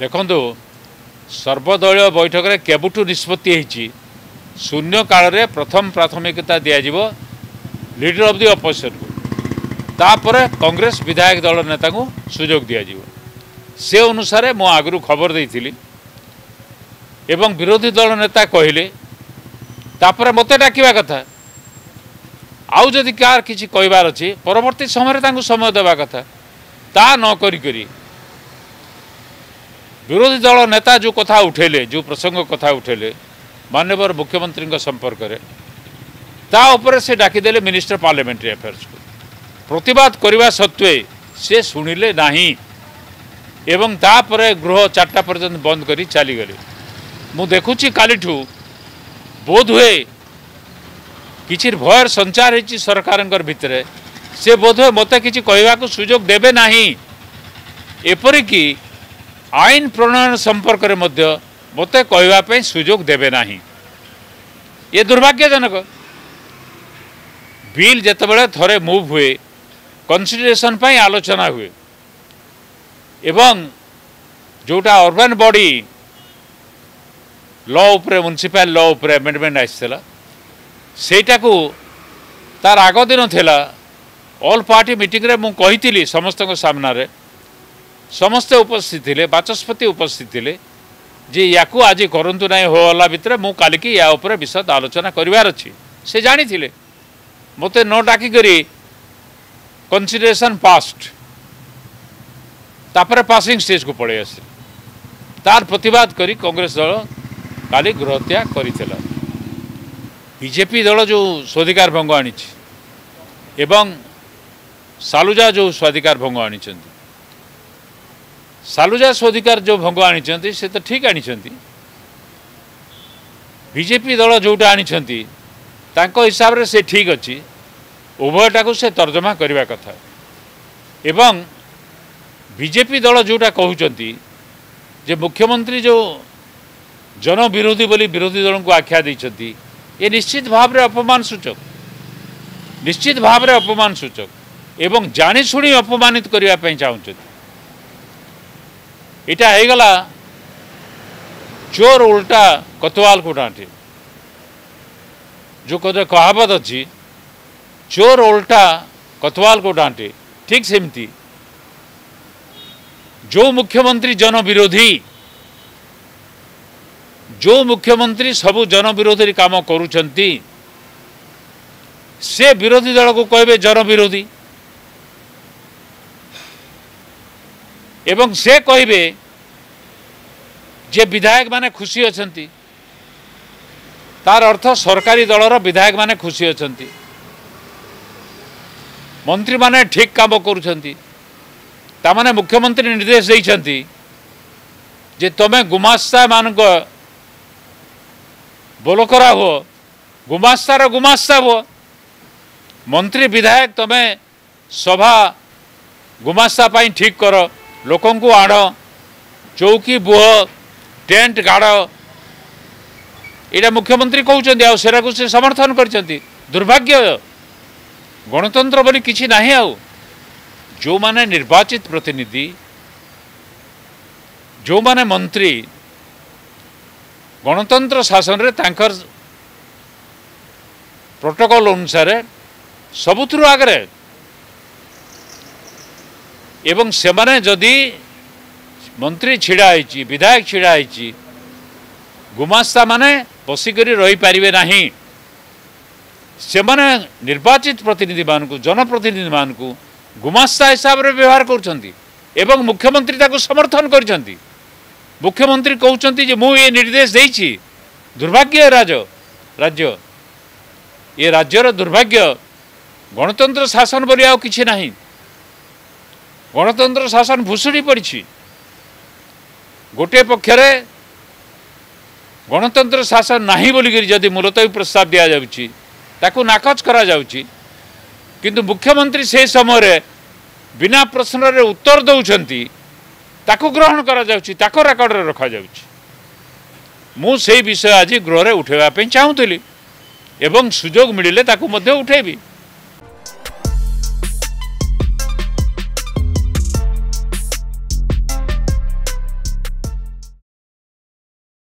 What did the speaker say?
ଦେଖନ୍ତୁ ସର୍ବଦଳୀୟ ବୈଠକରେ କେବେଠୁ ନିଷ୍ପତ୍ତି ହେଇଛି? ଶୂନ୍ୟ କାଳରେ ପ୍ରଥମ ପ୍ରାଥମିକତା ଦିଆଯିବ ଲିଡର ଅଫ୍ ଦି ଅପୋଜିସନକୁ। ତାପରେ କଂଗ୍ରେସ ବିଧାୟକ ଦଳ ନେତାଙ୍କୁ ସୁଯୋଗ ଦିଆଯିବ। ସେ ଅନୁସାରେ ମୁଁ ଆଗରୁ ଖବର ଦେଇଥିଲି ଏବଂ ବିରୋଧୀ ଦଳ ନେତା କହିଲେ ତାପରେ ମୋତେ ଡାକିବା କଥା। ଆଉ ଯଦି କାହାର କିଛି କହିବାର ଅଛି ପରବର୍ତ୍ତୀ ସମୟରେ ତାଙ୍କୁ ସମୟ ଦେବା କଥା। ତାହା ନ କରି କରି ବିରୋଧୀ ଦଳ ନେତା ଯେଉଁ କଥା ଉଠେଇଲେ ଯେଉଁ ପ୍ରସଙ୍ଗ କଥା ଉଠେଇଲେ ମାନ୍ୟବର ମୁଖ୍ୟମନ୍ତ୍ରୀଙ୍କ ସମ୍ପର୍କରେ ତା ଉପରେ ସେ ଡାକିଦେଲେ ମିନିଷ୍ଟର ପାର୍ଲାମେଣ୍ଟାରୀ ଆଫେୟାର୍ସକୁ ପ୍ରତିବାଦ କରିବା ସତ୍ତ୍ୱେ ସେ ଶୁଣିଲେ ନାହିଁ ଏବଂ ତାପରେ ଗୃହ ଚାରିଟା ପର୍ଯ୍ୟନ୍ତ ବନ୍ଦ କରି ଚାଲିଗଲେ ମୁଁ ଦେଖୁଛି କାଲିଠୁ ବୋଧହୁଏ କିଛି ଭୟର ସଞ୍ଚାର ହେଇଛି ସରକାରଙ୍କର ଭିତରେ ସେ ବୋଧହୁଏ ମୋତେ କିଛି କହିବାକୁ ସୁଯୋଗ ଦେବେ ନାହିଁ ଏପରିକି ଆଇନ ପ୍ରଣୟନ ସମ୍ପର୍କରେ ମଧ୍ୟ ମୋତେ କହିବା ପାଇଁ ସୁଯୋଗ ଦେବେ ନାହିଁ। ଏ ଦୁର୍ଭାଗ୍ୟଜନକ। ବିଲ୍ ଯେତେବେଳେ ଥରେ ମୁଭ୍ ହୁଏ କନସିଡରେସନ୍ ପାଇଁ ଆଲୋଚନା ହୁଏ। ଏବଂ ଯେଉଁଟା ଅର୍ବାନ୍ ବଡି ଲ ଉପରେ ମ୍ୟୁନିସିପାଲ ଲ ଉପରେ ଆମେଣ୍ଡମେଣ୍ଟ ଆସିଥିଲା ସେଇଟାକୁ ତାର ଆଗ ଦିନ ଥିଲା ଅଲ୍ ପାର୍ଟି ମିଟିଂରେ ମୁଁ କହିଥିଲି ସମସ୍ତଙ୍କ ସାମ୍ନାରେ ସମସ୍ତେ ଉପସ୍ଥିତ ଥିଲେ ବାଚସ୍ପତି ଉପସ୍ଥିତ ଥିଲେ ଯେ ୟାକୁ ଆଜି କରନ୍ତୁ ନାହିଁ ହୋ ହଲ୍ଲା ଭିତରେ ମୁଁ କାଲିକି ୟା ଉପରେ ବିଶଦ ଆଲୋଚନା କରିବାର ଅଛି। ସେ ଜାଣିଥିଲେ ମୋତେ ନ ଡାକିକରି କନସିଡରେସନ୍ ପାଷ୍ଟ ତାପରେ ପାସିଂ ଷ୍ଟେଜକୁ ପଳେଇ ଆସିଲେ ତାର ପ୍ରତିବାଦ କରି କଂଗ୍ରେସ ଦଳ କାଲି ଗୃହତ୍ୟାଗ କରିଥିଲା ବିଜେପି ଦଳ ଯେଉଁ ସ୍ୱାଧିକାର ଭଙ୍ଗ ଆଣିଛି ଏବଂ ସାଲୁଜା ଯେଉଁ ସ୍ୱାଧିକାର ଭଙ୍ଗ ଆଣିଛନ୍ତି ସାଲୁଜା ସ୍ୱାଧିକାର ଯେଉଁ ଭଙ୍ଗ ଆଣିଛନ୍ତି ସେ ତ ଠିକ୍ ଆଣିଛନ୍ତି ବିଜେପି ଦଳ ଯେଉଁଟା ଆଣିଛନ୍ତି ତାଙ୍କ ହିସାବରେ ସେ ଠିକ୍ ଅଛି। ଉଭୟଟାକୁ ସେ ତର୍ଜମା କରିବା କଥା। ଏବଂ ବିଜେପି ଦଳ ଯେଉଁଟା କହୁଛନ୍ତି ଯେ ମୁଖ୍ୟମନ୍ତ୍ରୀ ଯେଉଁ ଜନବିରୋଧୀ ବୋଲି ବିରୋଧୀ ଦଳଙ୍କୁ ଆଖ୍ୟା ଦେଇଛନ୍ତି ଏ ନିଶ୍ଚିତ ଭାବରେ ଅପମାନ ସୂଚକ। ନିଶ୍ଚିତ ଭାବରେ ଅପମାନ ସୂଚକ। ଏବଂ ଜାଣିଶୁଣି ଅପମାନିତ କରିବା ପାଇଁ ଚାହୁଁଛନ୍ତି। इटा है गला, चोर उल्टा कतवाल कोटांटे जो कदर कहावत अच्छी, चोर उल्टा कतवाल कोटांटे ठीक सेमती। जो मुख्यमंत्री जन विरोधी जो मुख्यमंत्री सब जन विरोधी काम विरोधी दल को कहे जन विरोधी କରୁଛନ୍ତି ସେ ବିରୋଧୀ ଦଳକୁ କହିବେ ଜନବିରୋଧୀ ଏବଂ ସେ କହିବେ ଯେ ବିଧାୟକମାନେ ଖୁସି ଅଛନ୍ତି ତାର ଅର୍ଥ ସରକାରୀ ଦଳର ବିଧାୟକମାନେ ଖୁସି ଅଛନ୍ତି ମନ୍ତ୍ରୀମାନେ ଠିକ୍ କାମ କରୁଛନ୍ତି ତାମାନେ ମୁଖ୍ୟମନ୍ତ୍ରୀ ନିର୍ଦ୍ଦେଶ ଦେଇଛନ୍ତି ଯେ ତୁମେ ଗୁମାସ୍ତାମାନଙ୍କ ବୋଲକରା ହୁଅ ଗୁମାସ୍ତାର ଗୁମାସ୍ତା ହୁଅ ମନ୍ତ୍ରୀ ବିଧାୟକ ତୁମେ ସଭା ଗୁମାସ୍ତା ପାଇଁ ଠିକ୍ କର ଲୋକଙ୍କୁ ଆଣ ଚୌକି ବୁହ ଟେଣ୍ଟ ଗାଡ଼ ଏଇଟା ମୁଖ୍ୟମନ୍ତ୍ରୀ କହୁଛନ୍ତି ଆଉ ସେଟାକୁ ସେ ସମର୍ଥନ କରିଛନ୍ତି ଦୁର୍ଭାଗ୍ୟ ଗଣତନ୍ତ୍ର ବୋଲି କିଛି ନାହିଁ ଆଉ ଯେଉଁମାନେ ନିର୍ବାଚିତ ପ୍ରତିନିଧି ଯେଉଁମାନେ ମନ୍ତ୍ରୀ ଗଣତନ୍ତ୍ର ଶାସନରେ ତାଙ୍କର ପ୍ରୋଟୋକଲ ଅନୁସାରେ ସବୁଥିରୁ ଆଗରେ ଏବଂ ସେମାନେ ଯଦି ମନ୍ତ୍ରୀ ଛିଡ଼ା ହେଇଛି ବିଧାୟକ ଛିଡ଼ା ହେଇଛି ଗୁମାସ୍ତାମାନେ ବସିକରି ରହିପାରିବେ ନାହିଁ ସେମାନେ ନିର୍ବାଚିତ ପ୍ରତିନିଧିମାନଙ୍କୁ ଜନପ୍ରତିନିଧିମାନଙ୍କୁ ଗୁମାସ୍ତା ହିସାବରେ ବ୍ୟବହାର କରୁଛନ୍ତି ଏବଂ ମୁଖ୍ୟମନ୍ତ୍ରୀ ତାକୁ ସମର୍ଥନ କରିଛନ୍ତି ମୁଖ୍ୟମନ୍ତ୍ରୀ କହୁଛନ୍ତି ଯେ ମୁଁ ଏ ନିର୍ଦ୍ଦେଶ ଦେଇଛି ଦୁର୍ଭାଗ୍ୟ ରାଜ ରାଜ୍ୟ ଏ ରାଜ୍ୟର ଦୁର୍ଭାଗ୍ୟ ଗଣତନ୍ତ୍ର ଶାସନ ବୋଲି ଆଉ କିଛି ନାହିଁ। ଗଣତନ୍ତ୍ର ଶାସନ ଭୁଷୁଡ଼ି ପଡ଼ିଛି। ଗୋଟିଏ ପକ୍ଷରେ ଗଣତନ୍ତ୍ର ଶାସନ ନାହିଁ ବୋଲିକରି ଯଦି ମୁଲତବୀ ପ୍ରସ୍ତାବ ଦିଆଯାଉଛି ତାକୁ ନାକଚ କରାଯାଉଛି କିନ୍ତୁ ମୁଖ୍ୟମନ୍ତ୍ରୀ ସେ ସମୟରେ ବିନା ପ୍ରଶ୍ନରେ ଉତ୍ତର ଦେଉଛନ୍ତି ତାକୁ ଗ୍ରହଣ କରାଯାଉଛି ତାକୁ ରେକର୍ଡ଼ରେ ରଖାଯାଉଛି। ମୁଁ ସେଇ ବିଷୟ ଆଜି ଗୃହରେ ଉଠାଇବା ପାଇଁ ଚାହୁଁଥିଲି ଏବଂ ସୁଯୋଗ ମିଳିଲେ ତାକୁ ମଧ୍ୟ ଉଠାଇବି।